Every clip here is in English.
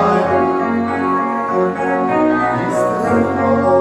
still, my child.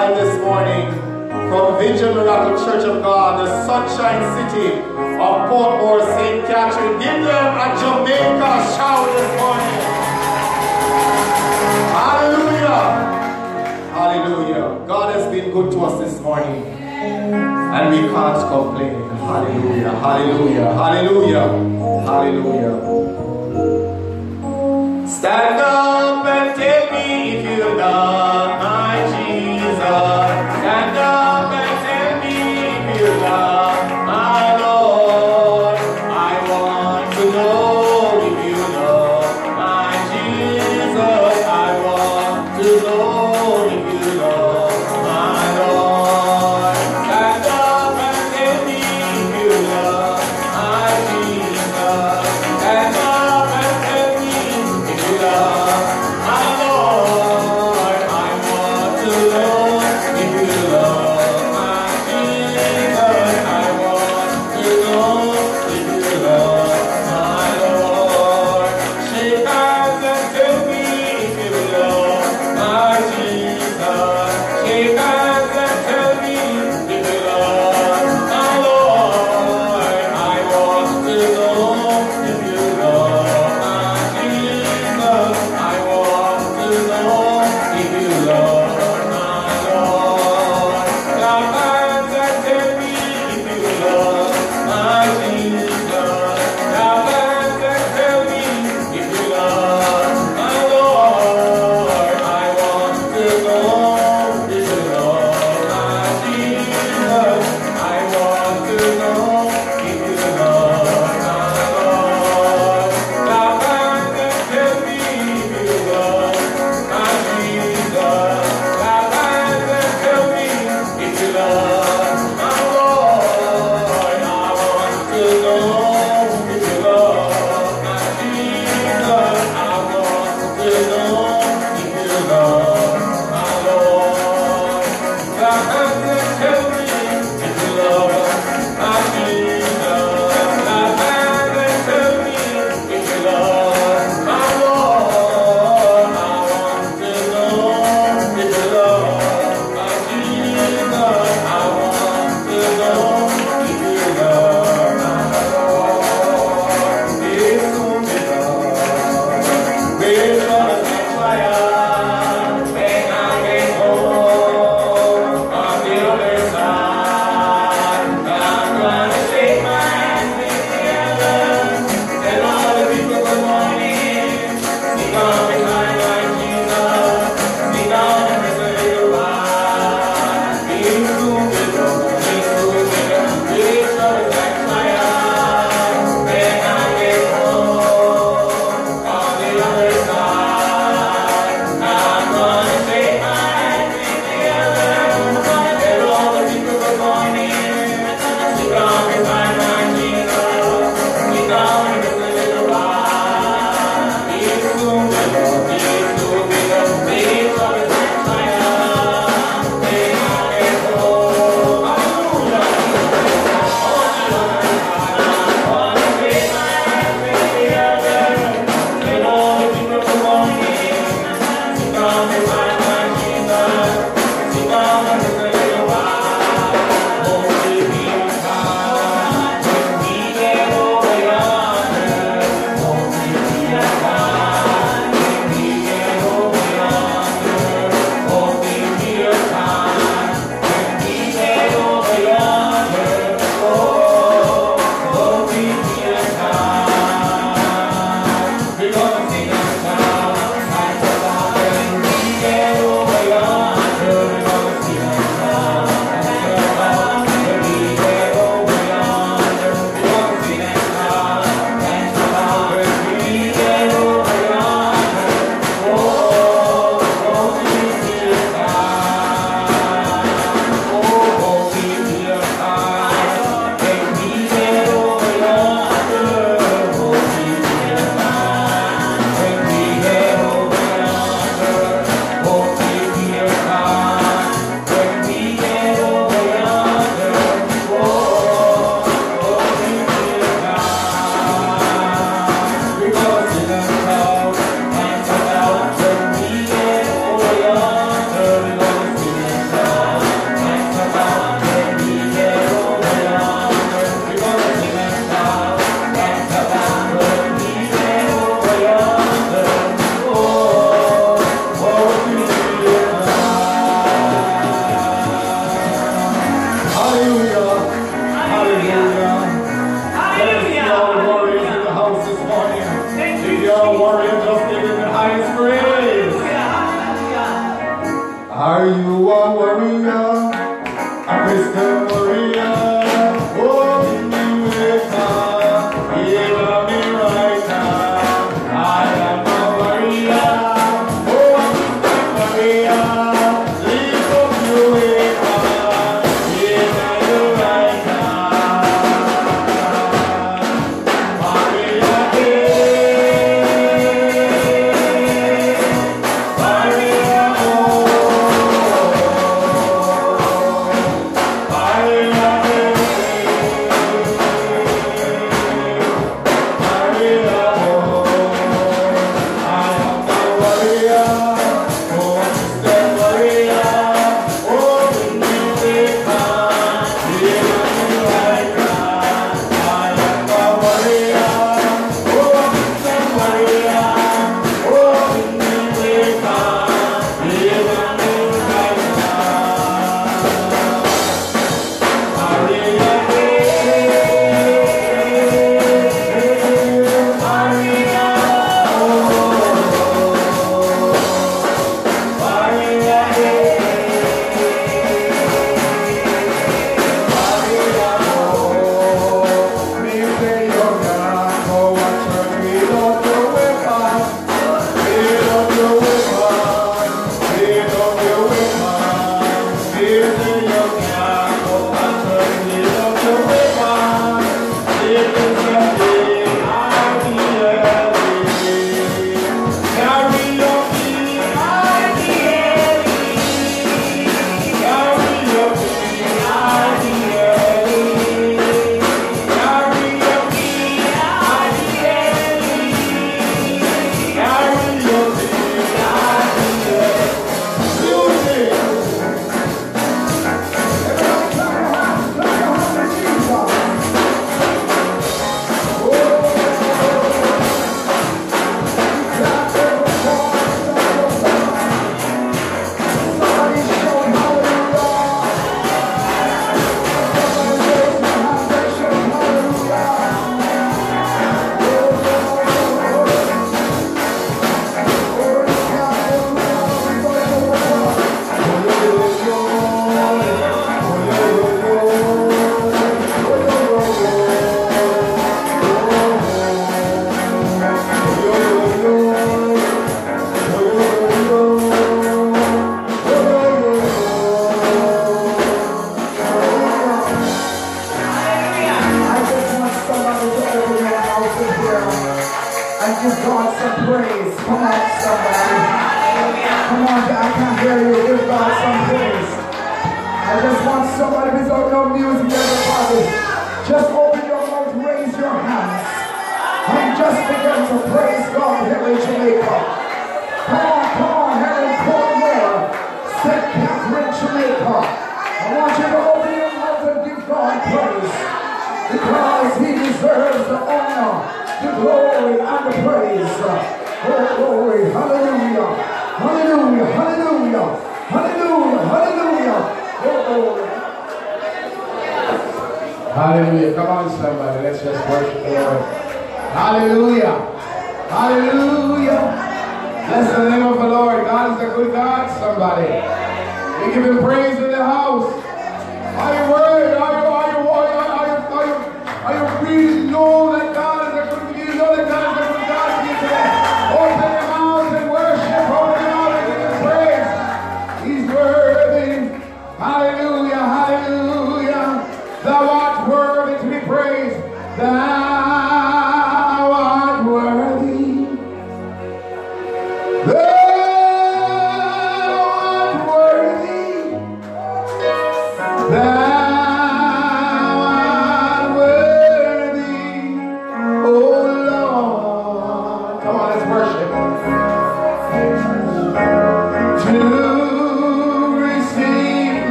Live this morning from Vision Miracle Church of God, the Sunshine City of Portmore, St. Catherine. Give them a Jamaica shout this morning. Hallelujah. Hallelujah. God has been good to us this morning. And we can't complain. Hallelujah. Hallelujah. Hallelujah. Hallelujah. Stand up and tell me if you love my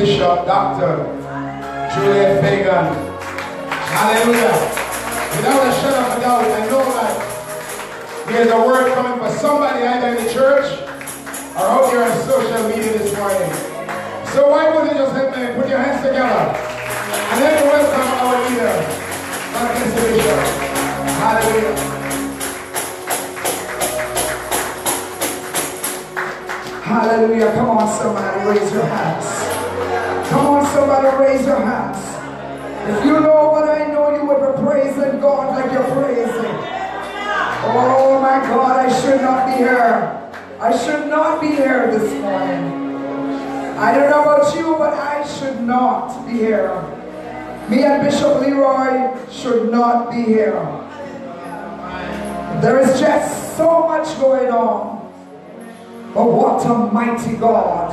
Bishop, Dr. Juliette Fagan. Hallelujah. Without a shadow of a doubt, I know that there's a word coming for somebody either in the church or out here on social media this morning. So why wouldn't you just help me put your hands together and let me welcome our leader, Dr. Bishop. Hallelujah. Hallelujah. Come on, somebody, raise your hands. Somebody, raise your hands. If you know what I know, you would be praising God like you're praising. Oh my God, I should not be here. I should not be here this morning. I don't know about you, but I should not be here. Me and Bishop Leroy should not be here. There is just so much going on. But what a mighty God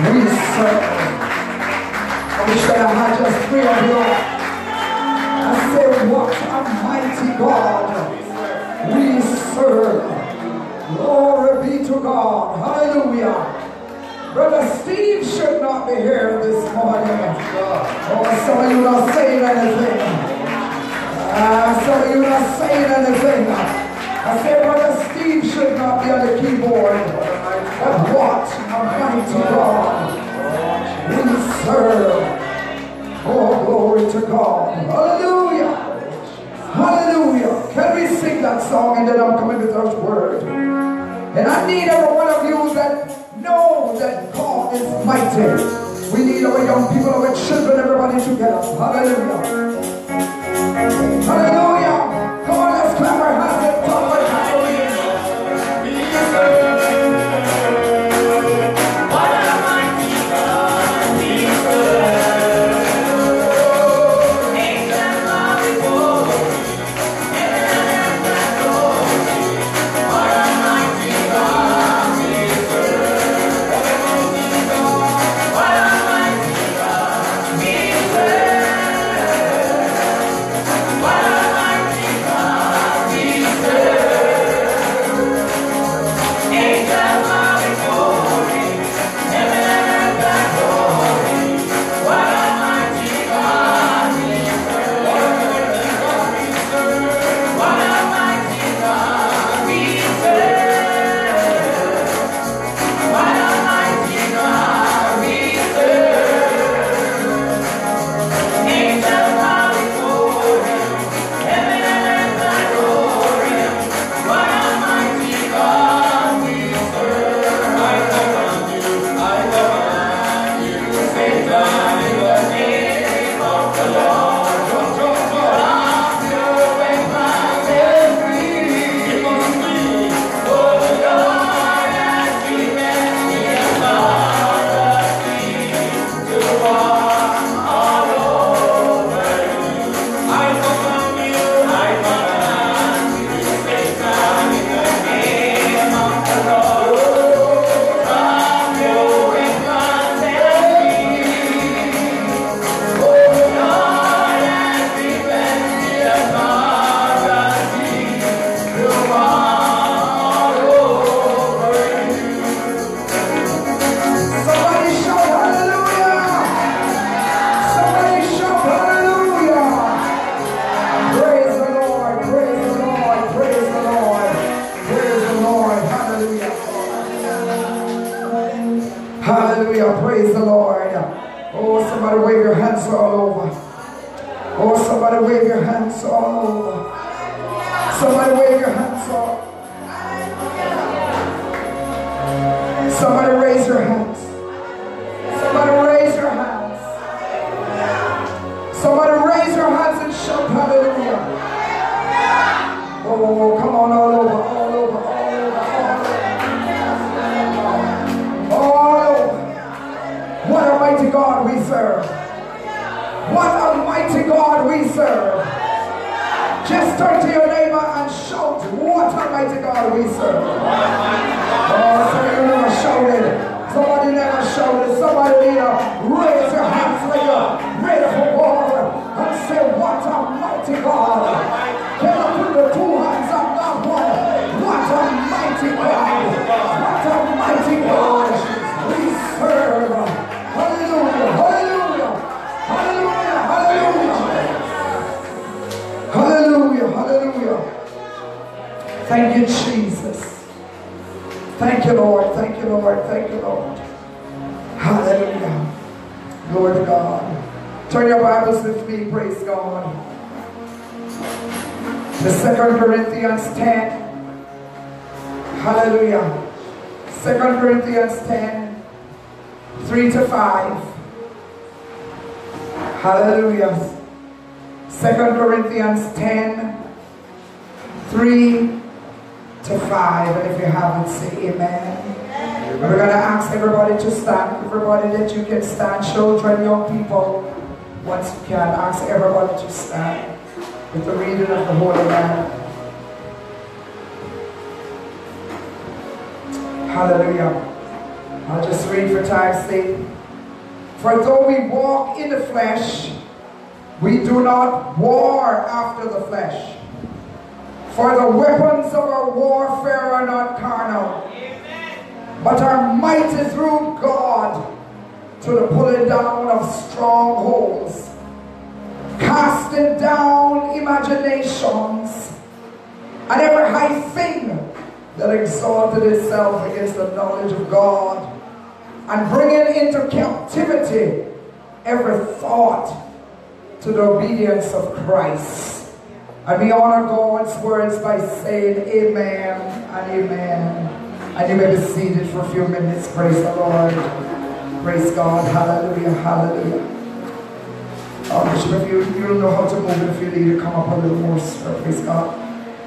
we serve. I wish that I had just three of you. I say, what a mighty God we serve. Glory be to God. Hallelujah. Brother Steve should not be here this morning. Oh, some of you not saying anything. Uh, some of you not saying anything. I said, Brother Steve should not be on the keyboard. But what a mighty God we serve. Oh, glory to God. Hallelujah. Hallelujah. Can we sing that song and then I'm coming with those words? And I need every one of you that know that God is mighty. We need our young people, our children, everybody together. Hallelujah. Hallelujah. Lord. Thank you, Lord. Thank you, Lord. Hallelujah. Glory to God. Turn your Bibles with me. Praise God. The Second Corinthians 10. Hallelujah. Second Corinthians 10. 3 to 5. Hallelujah. Second Corinthians 10. 3 to 5. And if you haven't, say amen. We're going to ask everybody to stand. Everybody that you can stand. Children, young people. Once you can, ask everybody to stand with the reading of the Holy Land. Hallelujah. I'll just read for time's sake. For though we walk in the flesh, we do not war after the flesh. For the weapons of our warfare are not carnal, but are mighty through God to the pulling down of strongholds, casting down imaginations, and every high thing that exalted itself against the knowledge of God, and bringing into captivity every thought to the obedience of Christ. And we honor God's words by saying amen and amen. And you may be seated for a few minutes. Praise the Lord. Praise God. Hallelujah. Hallelujah. Oh, Bishop, if you, you don't know how to move, if you need to come up a little more, sir, praise God.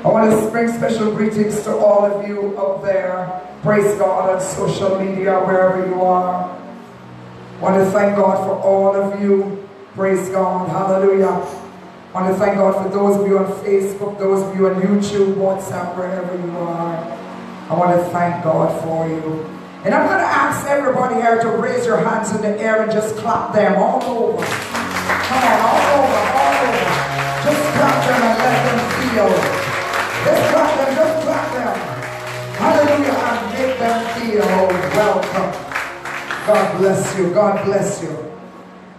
I want to bring special greetings to all of you up there. Praise God on social media, wherever you are. I want to thank God for all of you. Praise God. Hallelujah. I want to thank God for those of you on Facebook, those of you on YouTube, WhatsApp, wherever you are. I want to thank God for you. And I'm going to ask everybody here to raise your hands in the air and just clap them all over. Come on, all over, all over. Just clap them and let them feel. Just clap them, just clap them. Hallelujah, and make them feel welcome. God bless you, God bless you.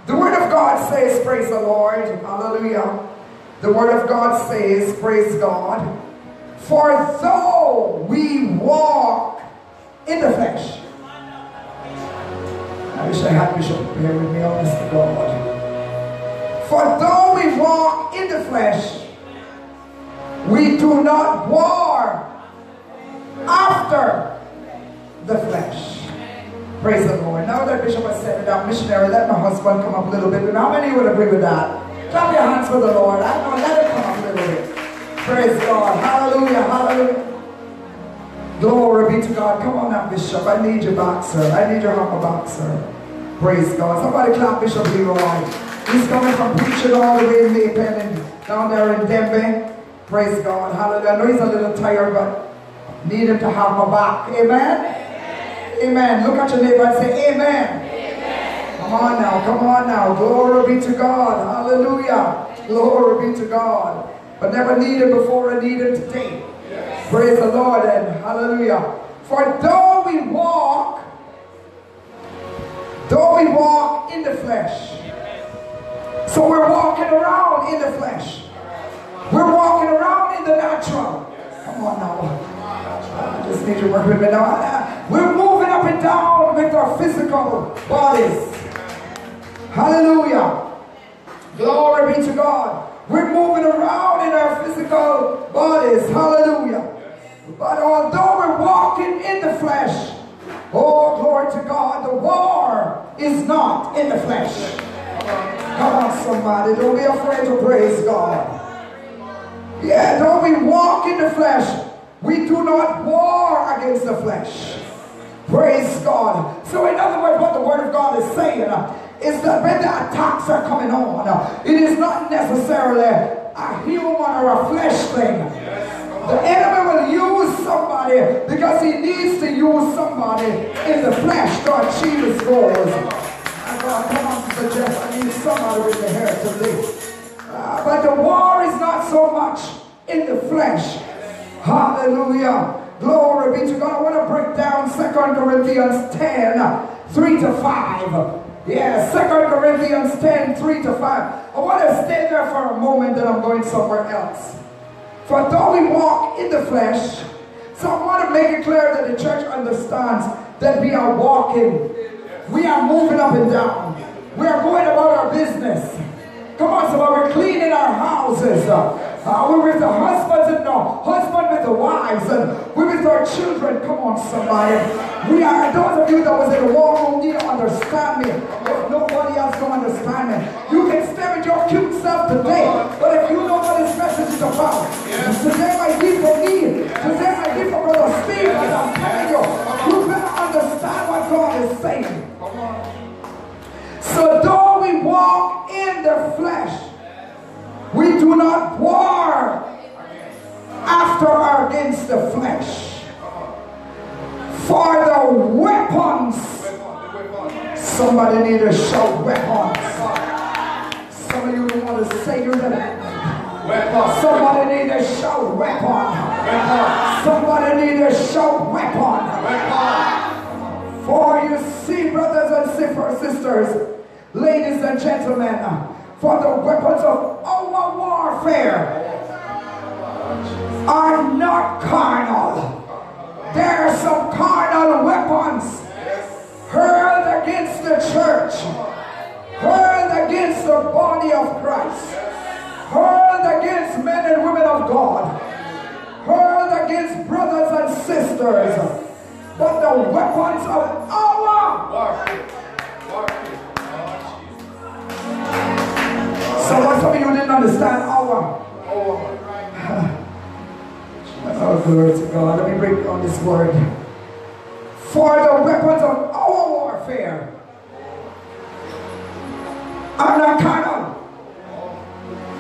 The Word of God says, praise the Lord. Hallelujah. The Word of God says, praise God. For though we walk in the flesh. I wish I had Bishop here with me, honest to God. For though we walk in the flesh, we do not war after the flesh. Praise the Lord. Now that Bishop has said it, missionary, let my husband come up a little bit. How many would agree with that? Clap your hands for the Lord. I know, let Praise God. Hallelujah. Hallelujah. Glory be to God. Come on now, Bishop. I need your back, sir. I need your back, sir. Praise God. Somebody clap Bishop Leroy. He's coming from preaching all the way in May Pen and down there in Denver. Praise God. Hallelujah. I know he's a little tired, but need him to have my back. Amen. Amen. Look at your neighbor and say, Amen. Amen. Come on now. Come on now. Glory be to God. Hallelujah. Glory be to God. But never needed before I needed today. Yes. Praise the Lord and hallelujah. For though we walk, though we walk in the flesh. So we're walking around in the flesh. We're walking around in the natural. Come on now. I just need to work with me now. We're moving up and down with our physical bodies. Hallelujah. Glory be to God. We're moving around in our physical bodies. Hallelujah. But although we're walking in the flesh, oh, glory to God, the war is not in the flesh. Come on, somebody. Don't be afraid to praise God. Yeah, though we walk in the flesh, we do not war against the flesh. Praise God. So, in other words, what the Word of God is saying is that when the attacks are coming on, uh, it is not necessarily a human or a flesh thing. The enemy will use somebody because he needs to use somebody in the flesh to achieve his goals. I God, come on, suggest I need somebody with the hair today. Uh, but the war is not so much in the flesh. Hallelujah. Glory be to God. I want to break down 2 Corinthians 10, 3 to 5. Yeah, 2 Corinthians 10, 3 to 5. I want to stay there for a moment, then I'm going somewhere else. For though we walk in the flesh, so I want to make it clear that the church understands that we are walking. We are moving up and down. We are going about our business. Come on, somebody, we're cleaning our houses. Uh, we're with the husbands and the husband with the wives, and we're with our children. Come on, somebody. We are, those of you that was in the war room need to understand me. If nobody else don't understand me, you can stare at your cute self today, but if you know what this message is about, today might be for me, today be for Brother Steve, but I'm telling you, you better understand what God is saying. So though we walk in the flesh, do not war after or against the flesh. For the weapons, somebody need to show weapons. Some of you don't want to say you're the Somebody need to show weapon. Somebody need to shout weapon. For you see, brothers and sisters, ladies and gentlemen, for the weapons of our warfare are not carnal. There are some carnal weapons hurled against the church, hurled against the body of Christ, hurled against men and women of God, hurled against brothers and sisters. But the weapons of our warfare So what some of you didn't understand our Oh, glory to God. Let me break down this word. For the weapons of our warfare are not carnal.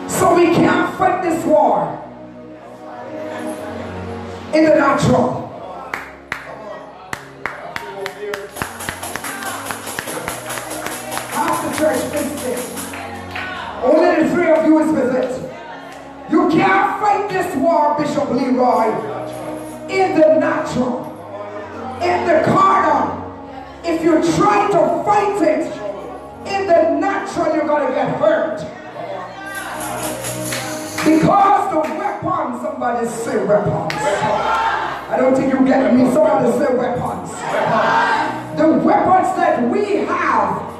So we can't fight this war in the natural. Only the three of you is with it. You can't fight this war, Bishop Leroy, in the natural, in the carnal. If you try to fight it in the natural, you're going to get hurt. Because the weapons, somebody say weapons. I don't think you get me. Somebody say weapons. The weapons that we have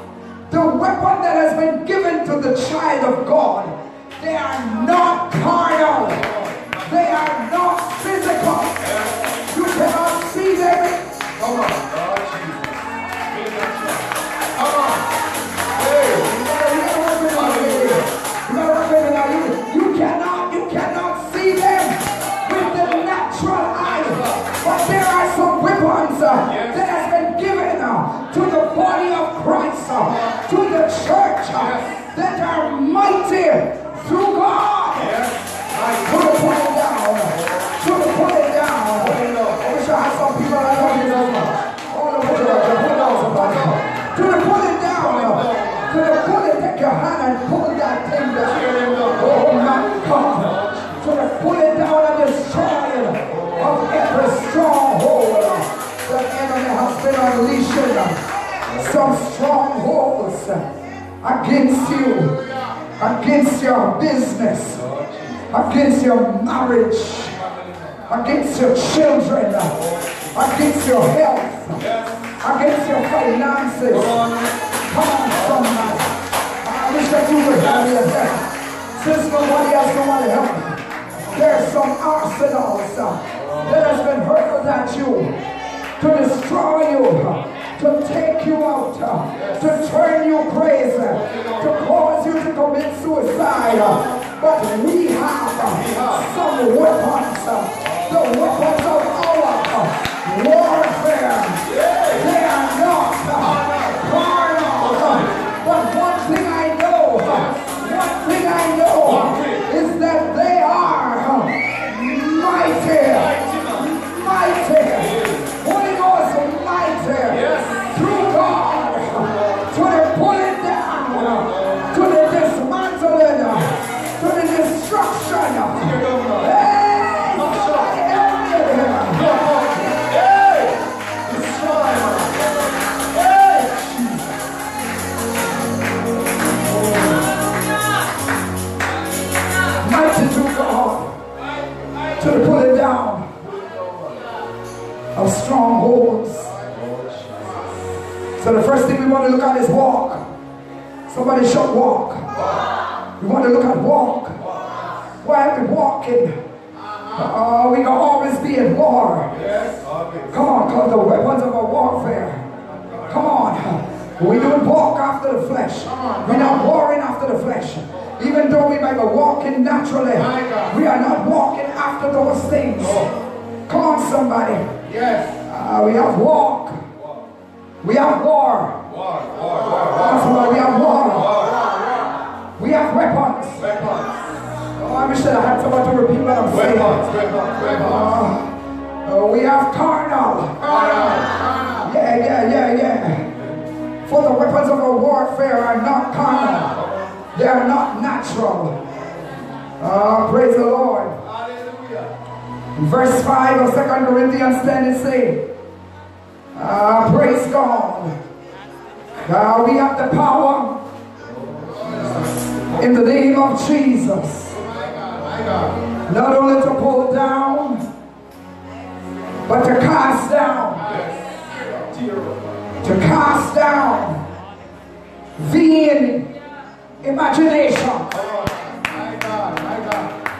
the weapon that has been given to the child of God, they are not carnal. They are not physical. You cannot see them. Come on. Come on. Your business, against your marriage, against your children, against your health, against your finances. Come on, somebody. I wish that you would have me help. Since nobody else know how to help. There's some arsenals uh, that has been hurled at you to destroy you, uh, to take you out, uh, to turn you crazy, to cause commit suicide. uh, But we have uh, some weapons, uh, the weapons of naturally, we are not walking after those things. Come on, somebody. Yes. Uh, we have walk. We have war. War, war, war, on, somebody. We have war. war. We have weapons. Weapons. Oh, I wish that I had somebody to repeat what I'm saying. Weapons, weapons, weapons. Uh, uh, we have carnal. Carnal, Yeah, yeah, yeah, yeah. For the weapons of our warfare are not carnal. They are not natural. Ah, praise the Lord. Hallelujah. In verse 5 of 2 Corinthians 10 it say, ah, praise God. Ah, we have the power in the name of Jesus. God, God. Not only to pull down, but to cast down. To cast down vain imagination. My God, my God.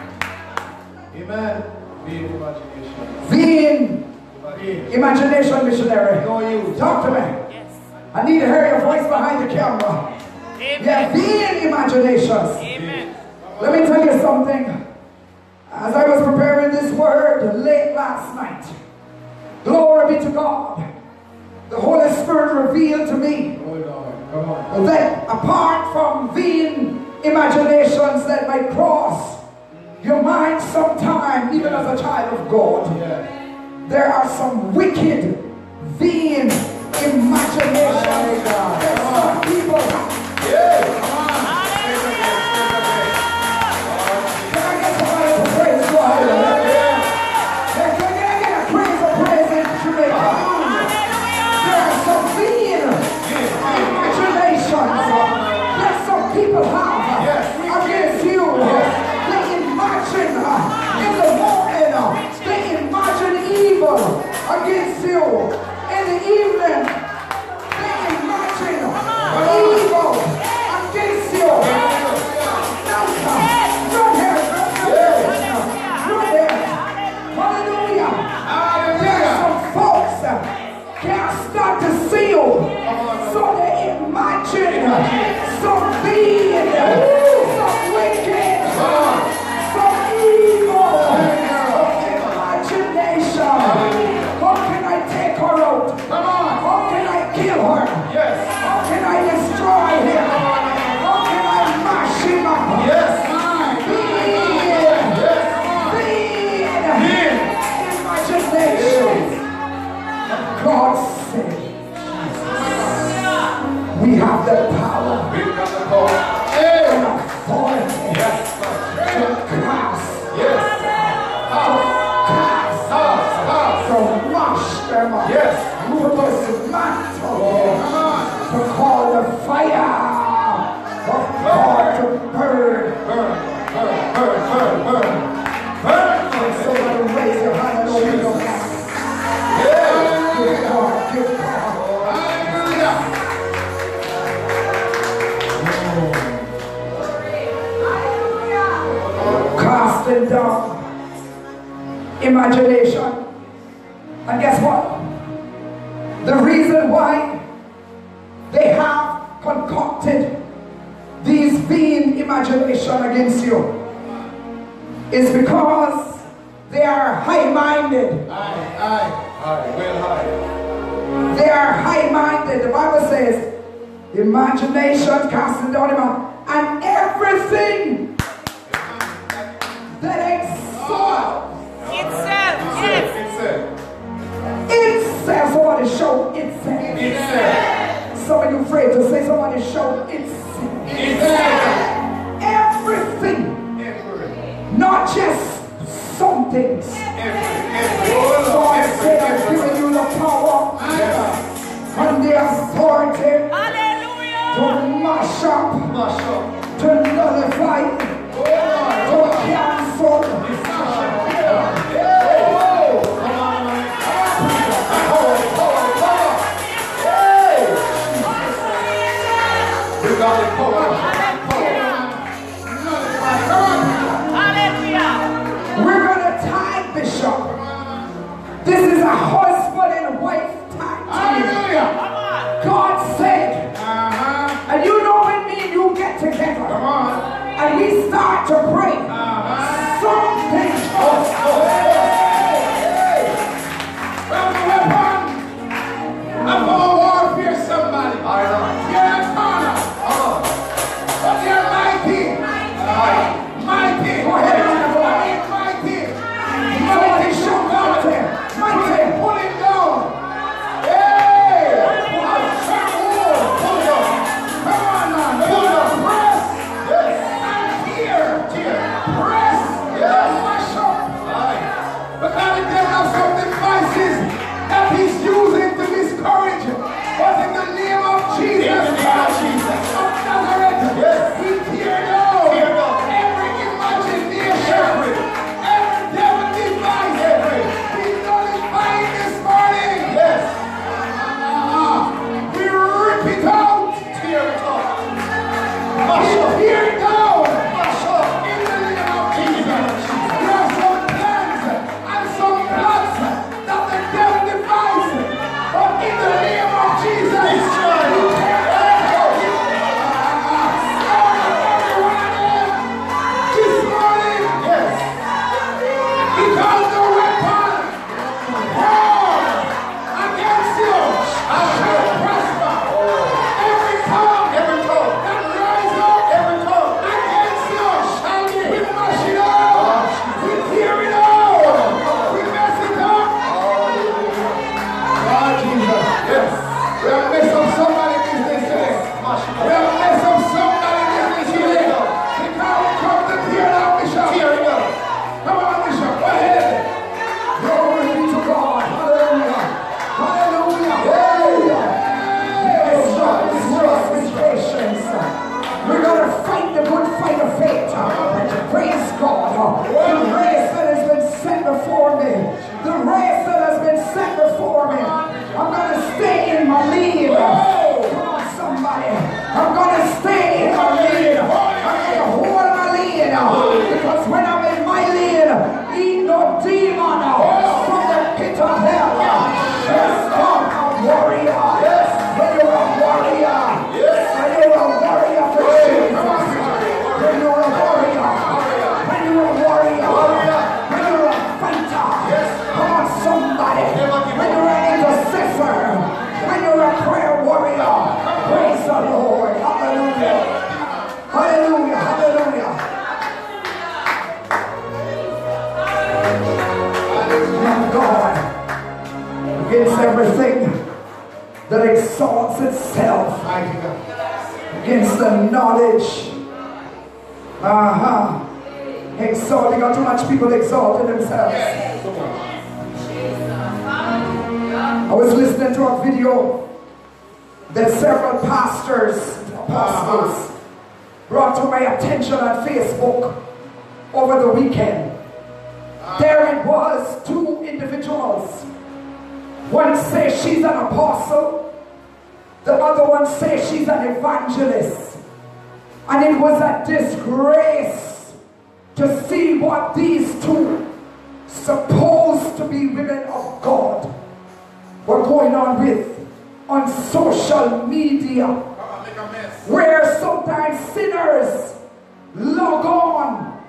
Amen. Be imagination. Vain Be. imagination, missionary. No use. Talk to me. I need to hear your voice behind the camera. Yeah, vain imaginations. Amen. Let me tell you something. As I was preparing this word late last night, glory be to God, the Holy Spirit revealed to me Oh, Lord. Come on. that apart from vain imaginations that might cross your mind sometime, even as a child of God, Yeah. there are some wicked, vain imaginations oh that some people. Yeah. Kill her? Yes. against everything that exalts itself against the knowledge. Uh-huh. Exalting, or too much people exalting themselves. I was listening to a video that several pastors, pastors, brought to my attention on Facebook over the weekend. There it was, two individuals one says she's an apostle. The other one says she's an evangelist. And it was a disgrace to see what these two supposed to be women of God were going on with on social media where sometimes sinners log on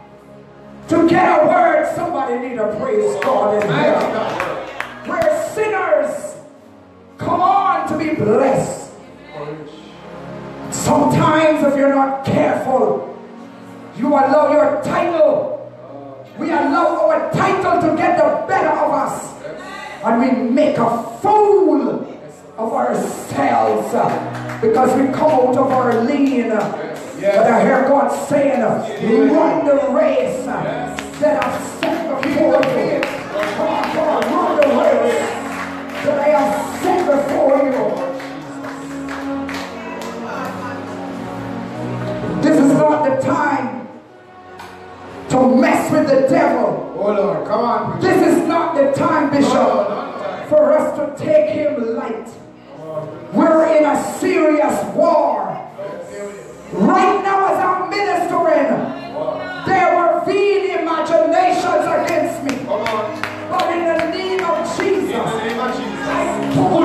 to get a word somebody need to praise God in here where sinners come on to be blessed. Sometimes, if you're not careful, you allow your title. We allow our title to get the better of us. And we make a fool of ourselves uh, because we come out of our lane. uh, But I hear God saying, uh, run the race uh, that I've set before you. Before you. This is not the time to mess with the devil. Oh Lord, come on. This is not the time, Bishop, not time. for us to take him light. Oh. We're in a serious war. Right now, as I'm ministering, there were vain imaginations against me. But in the name of Jesus, name of Jesus. I pull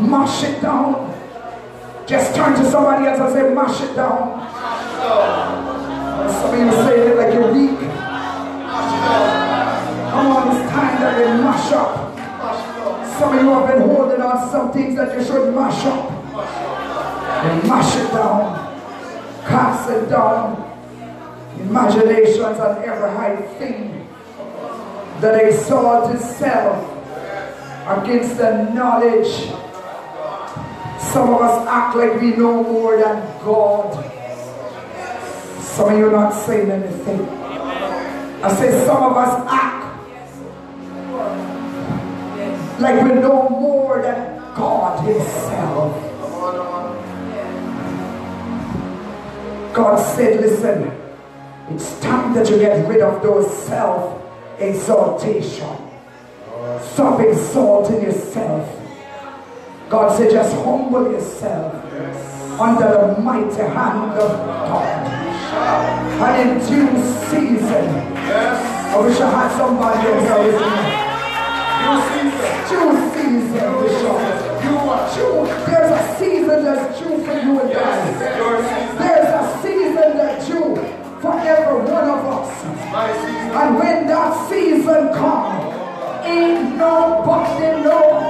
Mash it down. Just turn to somebody else and say, mash it down. Some of you say it like you're weak. Come on, it's time that we mash up. Some of you have been holding on some things that you should mash up. And mash it down. Cast it down. Imaginations and every high thing that exalts itself against the knowledge. Some of us act like we know more than God. Some of you are not saying anything. I say some of us act like we know more than God Himself. God said, listen, it's time that you get rid of those self-exaltation. Stop exalting yourself. God said, just humble yourself under the mighty hand of God. And in due season, I wish I had somebody in here with me. Due season, Bishop. You are due. There's a season that's due for you and I. There's a season that's due for every one of us. And when that season comes, ain't nobody, nobody,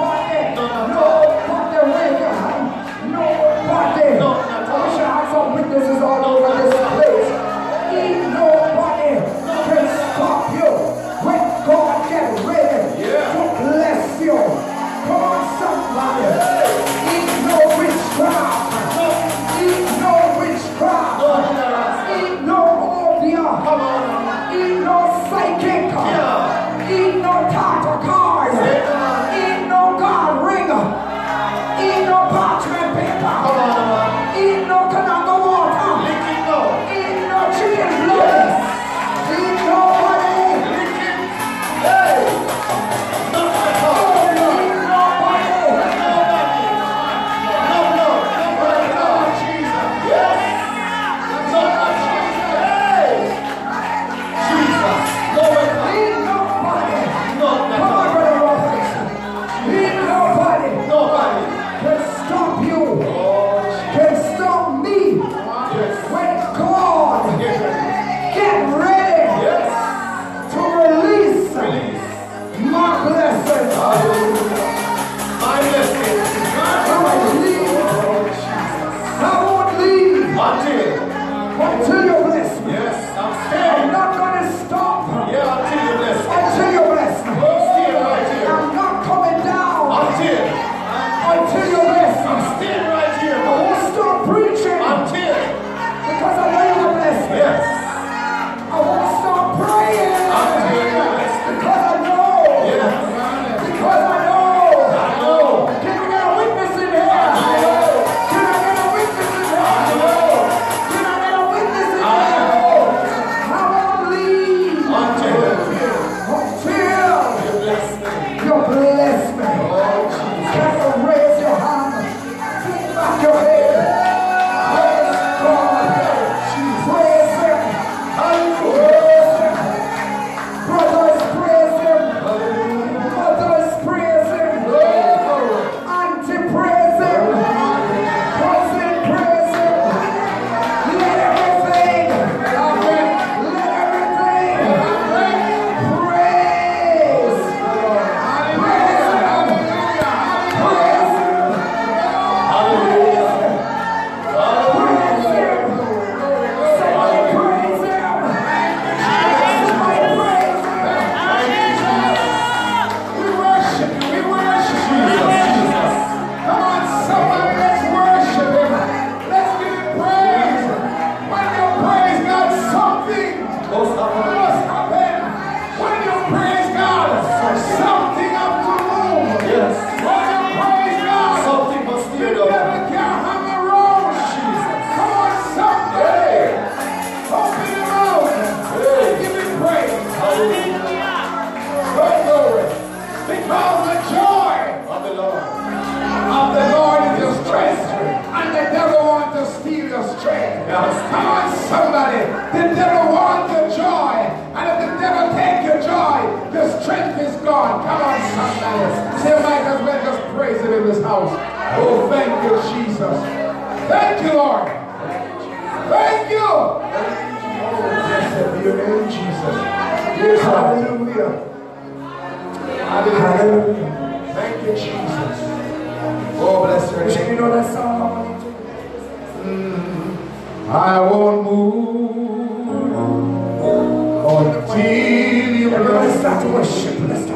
know that song? I want to- I won't move oh, until you start to worship. Let's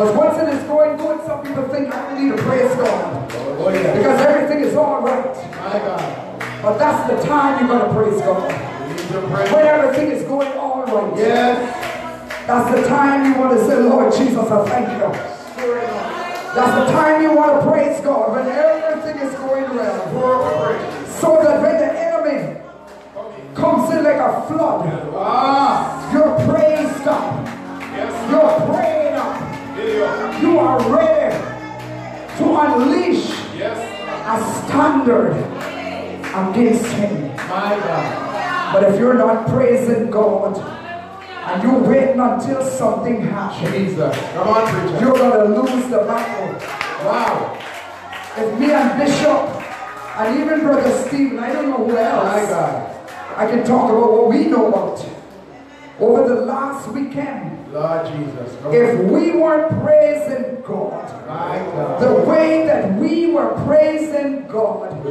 Because once it is going good, some people think I need to praise God. Oh yeah. Because everything is all right. My God. But that's the time you're going to praise God. We need your praise. When everything is going all right. Yes. That's the time you want to say, Lord Jesus, I thank you. That's the time you want to praise God when everything is going well. So that when the enemy comes in like a flood, Ah. your praise God, Yes. your praying you are ready to unleash Yes. a standard against him. My God. But if you're not praising God and you're waiting until something happens, Jesus. Come on, preacher. you're going to lose the battle. Wow. If me and Bishop and even Brother Stephen, I don't know who else, My God. I can talk about what we know about. Over the last weekend, Lord Jesus. Come if we weren't praising God God. the way that we were praising God,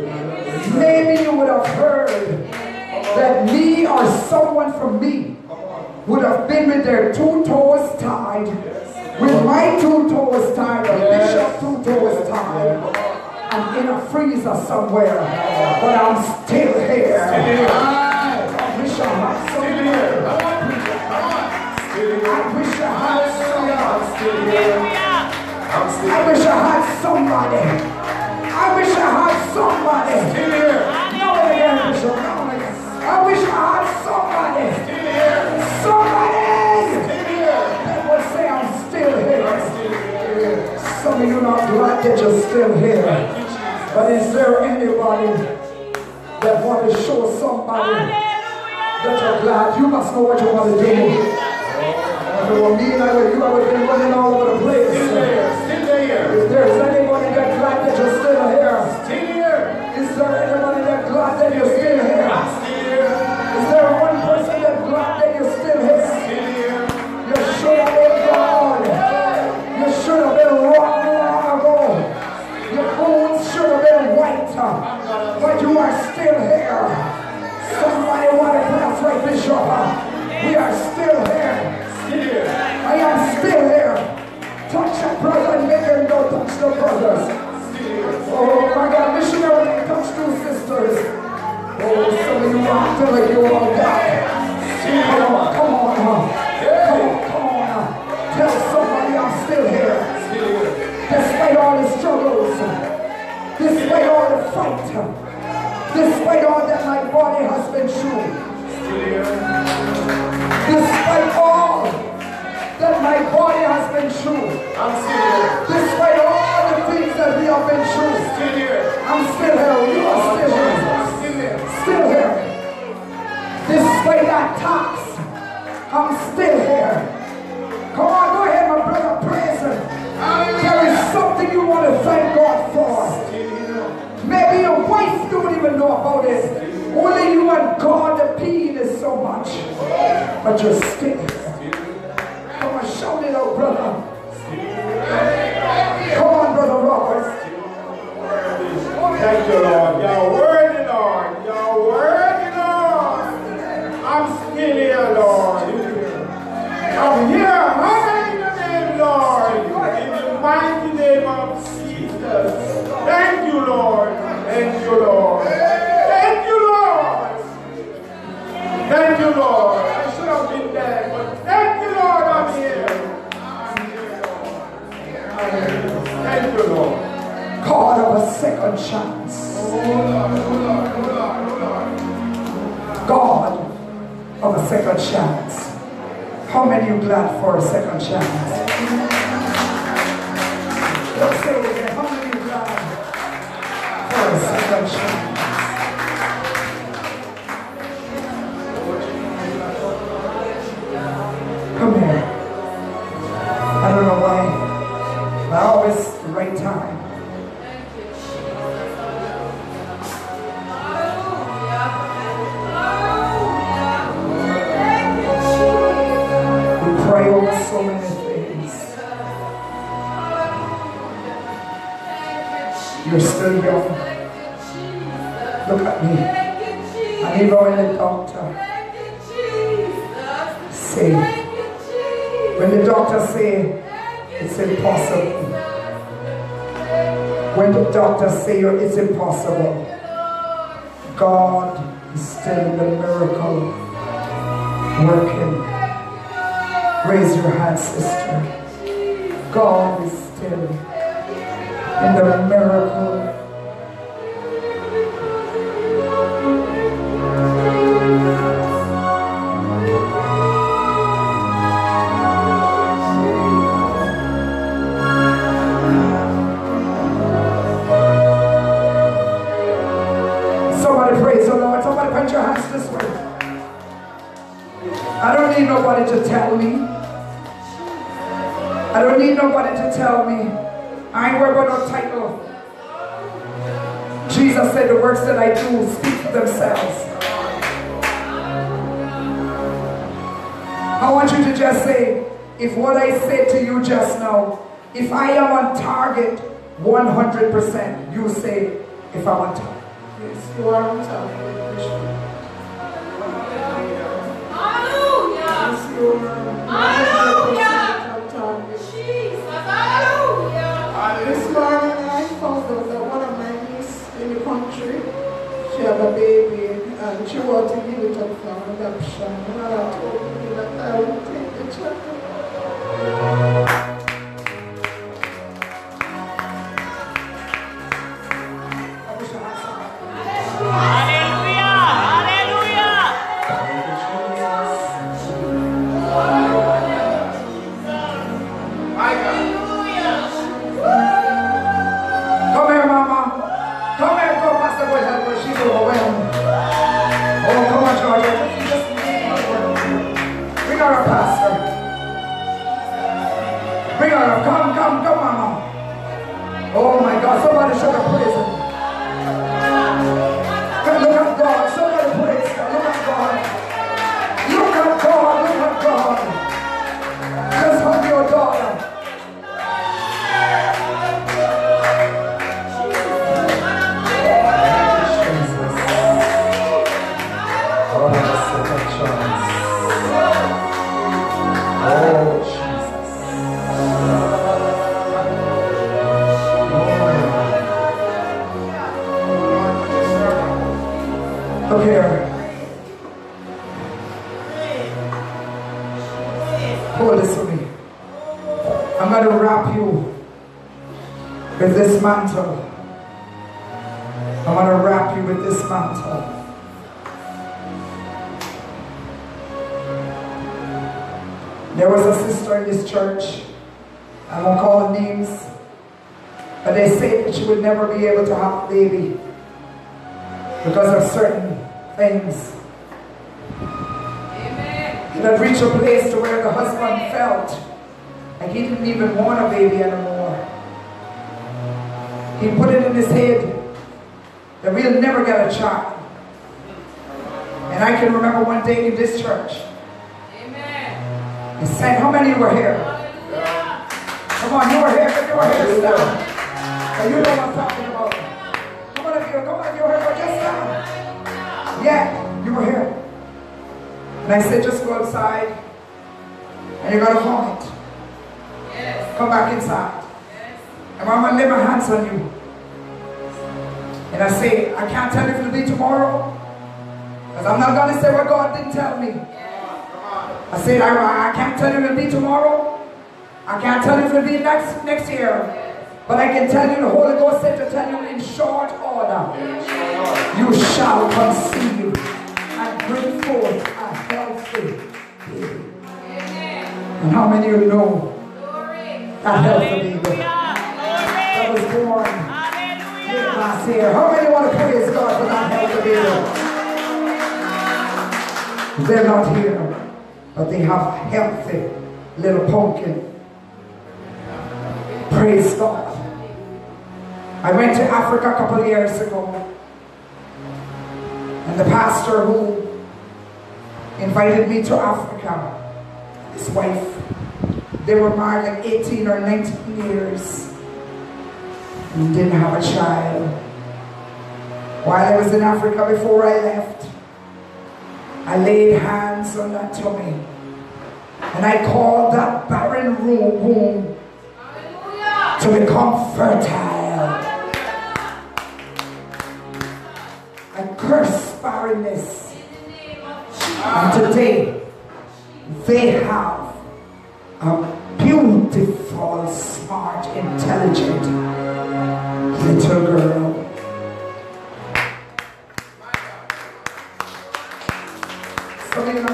maybe you would have heard that me or someone from me would have been with their two toes tied, with my two toes tied, or Yes. Bishop two toes tied, and in a freezer somewhere. But I'm still here. I wish I had Hallelujah. Somebody. I wish I had somebody. I wish I had somebody. Still here. I wish I had somebody. Somebody Still here. say I'm still here. Some of you not glad that you're still here. But is there anybody that want to show somebody that you're glad? You must know what you want to do. After what me and I would, you I would have been running all over the place. Still there, still there. Is there anybody that glad that you're still here? Still here. Is there anybody that glad that you're still here? I'm here. Is there one person that glad that you're still here? Still here. You should have been gone. You should have been rotten long ago. Your clothes should have been white. But you are still here. Somebody want to put a right bishop. We are still here. The brothers. Oh my God, missionary, touch two sisters. Oh, some of you acting like you all. Come on, come on, huh? come on, come? Tell somebody I'm still here. Despite all the struggles, despite all the fight, despite all that my body has been through, despite all that my body has been through, I'm still I'm still here. You are still here. Still here. Still here. Despite that tax, I'm still here. Come on, go ahead, my brother, praise him. There is something you want to thank God for. Maybe your wife don't even know about it. Only you and God, pain is so much. But you're still Raise your hand, sister. God is still in the miracle. Somebody put your hands this way. I don't need nobody to tell me. I don't need nobody to tell me. I ain't worried about no title. Jesus said the works that I do speak for themselves. I want you to just say, if what I said to you just now, if I am on target 100%, you say, if I'm on target. Yes, you are on target. Bishop. Hallelujah. Yes, you are. She had a baby and she wanted to give it up for adoption. And I told me that I would take the child. Mantle. I'm going to wrap you with this mantle. There was a sister in this church. I won't call names. But they say that she would never be able to have a baby because of certain things. Amen. It had reached a place to where the husband felt like he didn't even want a baby anymore. He put it in his head that we'll never get a child. And I can remember one day in this church, Amen. he said, how many were here? Come on, you were here, you were here, stand. Now you know what I'm talking about. Come on, you, come on, you were here, just stand. Yeah, you were here. And I said, just go outside, and you're gonna vomit. Come back inside. And I'm gonna lay my hands on you. And I said, I can't tell you if it'll be tomorrow. Because I'm not gonna say what God didn't tell me. I said, I, I can't tell you if it'll be tomorrow. I can't tell you if it'll be next next year. But I can tell you the Holy Ghost said to tell you in short order. You shall conceive and bring forth a healthy baby. And how many of you know that healthy baby that was born last year? How many want to praise God for that healthy baby? They're not here, but they have healthy little pumpkin. Praise God. I went to Africa a couple of years ago. And the pastor who invited me to Africa, his wife, they were married like 18 or 19 years and didn't have a child. While I was in Africa before I left, I laid hands on that tummy and I called that barren room, womb to become fertile. I curse barrenness. And today, they have a beautiful, smart, intelligent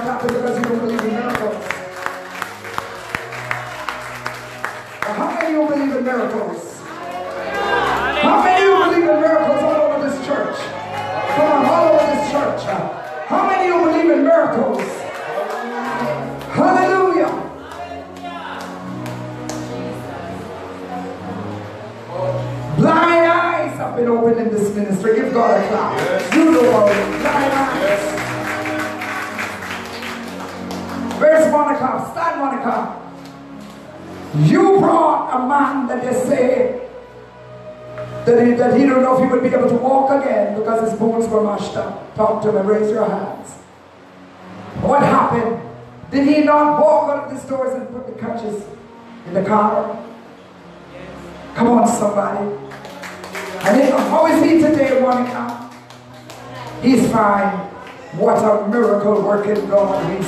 happy because you don't believe in miracles. How many believe in miracles? That he, that he don't know if he would be able to walk again because his bones were mashed up. Talk to him. Raise your hands. What happened? Did he not walk out of the stores and put the crutches in the car? Come on, somebody. And then, how is he today, Monica? He's fine. What a miracle working God we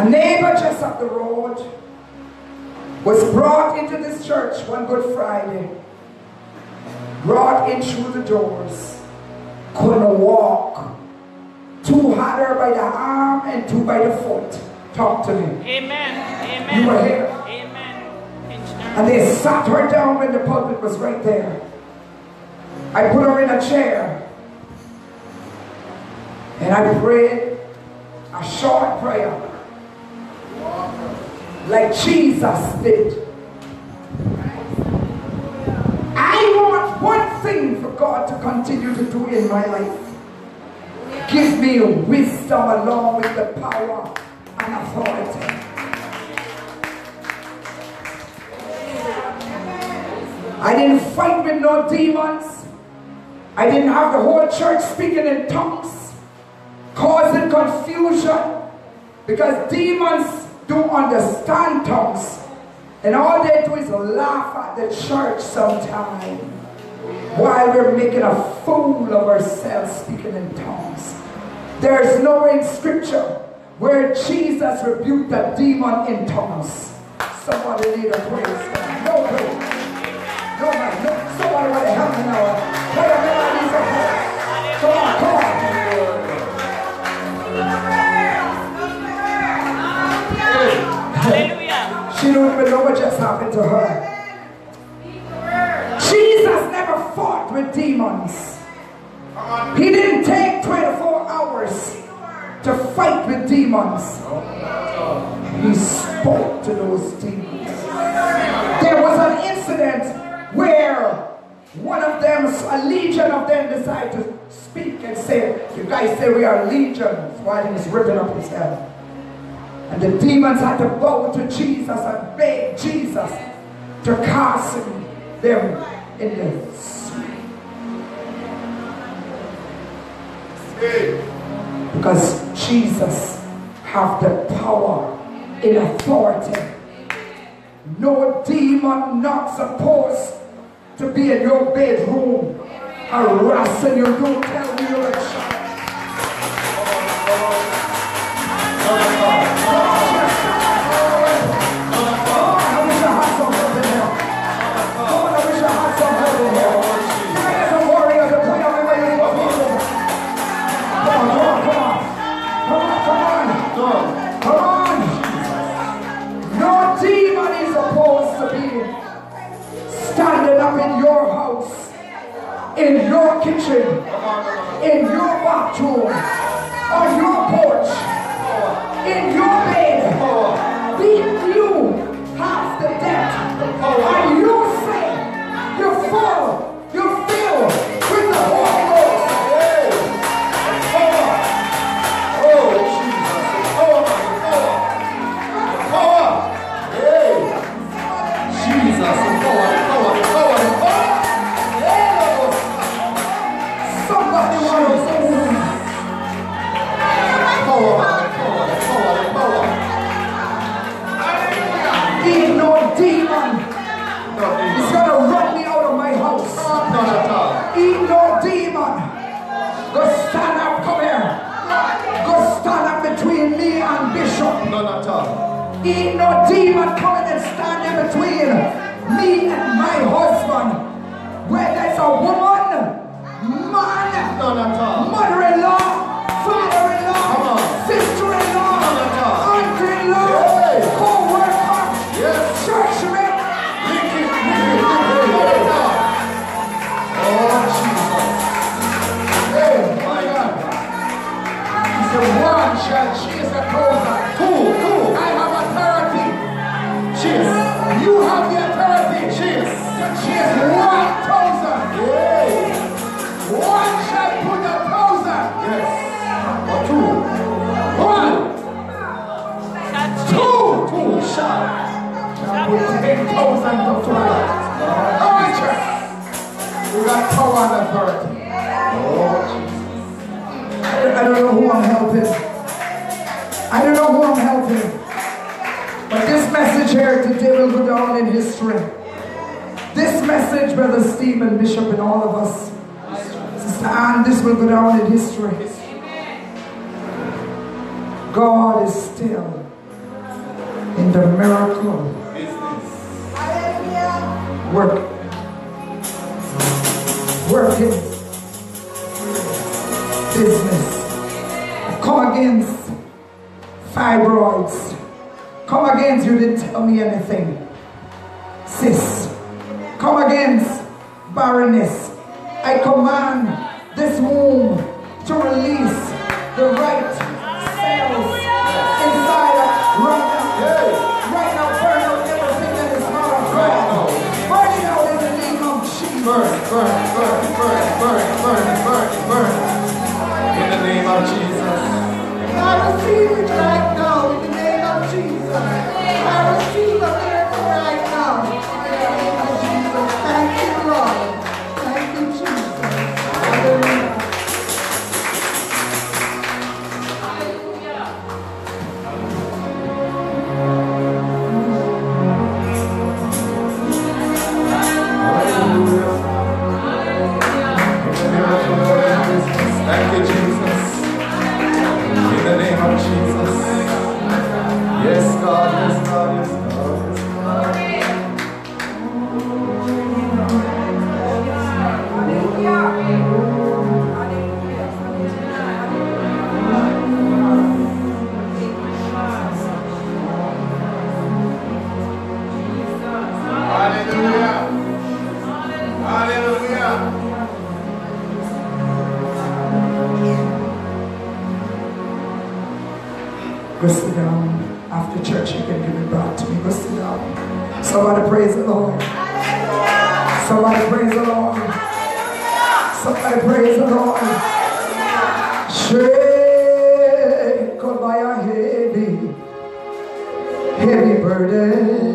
A neighbor just up the road was brought into this church one Good Friday. Brought in through the doors. Couldn't walk. Two had her by the arm and two by the foot. Talk to me. Amen. Amen. You were here. Amen. And they sat her down when the pulpit was right there. I put her in a chair. And I prayed a short prayer. Like Jesus did. I want one thing for God to continue to do in my life. Give me wisdom along with the power and authority. I didn't fight with no demons. I didn't have the whole church speaking in tongues, causing confusion, because demons don't understand tongues. And all they do is laugh at the church sometimes. while we're making a fool of ourselves speaking in tongues. There's nowhere in scripture where Jesus rebuked a demon in tongues. Somebody need a praise. No praise. No. No. Somebody want to help me now. She don't even know what just happened to her. Jesus never fought with demons. He didn't take 24 hours to fight with demons. He spoke to those demons. There was an incident where one of them, a legion of them decided to speak and say, you guys say we are legions while he was ripping up his head. And the demons had to bow to Jesus and beg Jesus to cast them in the sea. Because Jesus have the power in authority. No demon not supposed to be in your bedroom harassing you. Don't tell me you're a child. I don't know who I'm helping. I don't know who I'm helping. But this message here today will go down in history. This message, Brother Stephen, Bishop, and all of us, Sister Ann, this will go down in history. God is still in the miracle work. Working business. Come against fibroids. Come against you didn't tell me anything. Sis. Come against barrenness. I command this womb to release the right Burn, burn, burn, burn, burn, burn, burn, burn. In the name of Jesus. I receive it right now in the name of Jesus. Go sit down. After church, you can give it back to me. Go sit down. Somebody praise the Lord. Somebody praise the Lord. Somebody praise the Lord. Shake a heavy, heavy burden.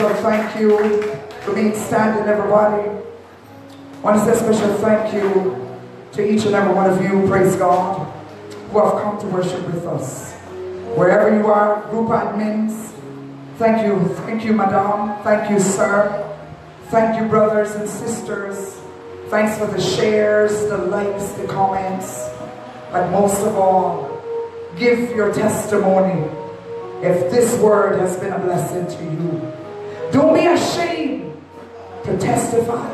Special thank you for being standing, everybody. I want to say a special thank you to each and every one of you, praise God, who have come to worship with us. Wherever you are, group admins, thank you. Thank you, madam. Thank you, sir. Thank you, brothers and sisters. Thanks for the shares, the likes, the comments. But most of all, give your testimony if this word has been a blessing to you. Don't be ashamed to testify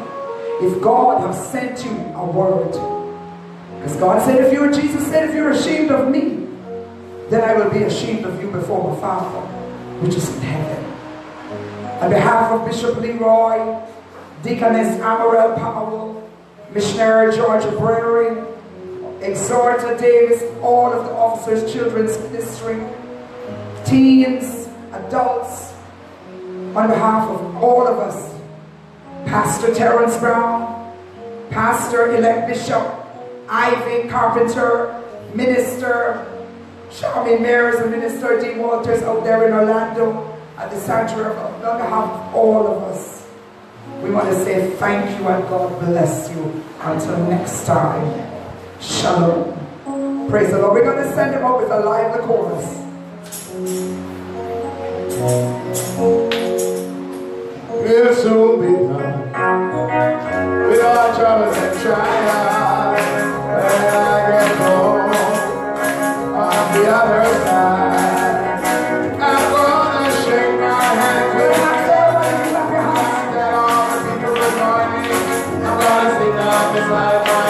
if God has sent you a word. Because God said, if you're, Jesus said, if you're ashamed of me, then I will be ashamed of you before my Father, which is in heaven. On behalf of Bishop Leroy, Deaconess Amaral Powell, Missionary Georgia Brewery, Exhorter Davis, all of the officers, children's ministry, teens, adults, on behalf of all of us, Pastor Terrence Brown, Pastor-elect Bishop Ivy Carpenter, Minister Charmaine Mears and Minister D. Walters out there in Orlando at the sanctuary of on behalf of all of us. We want to say thank you and God bless you. Until next time, Shalom. Praise the Lord. We're going to send him up with a lively chorus. We'll soon be done. With all our troubles and trials, when I get home, on the other side, I'm gonna shake my hand with that the. I'm gonna sing out this life.